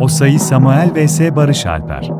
Osayi Samuel vs Barış Alper.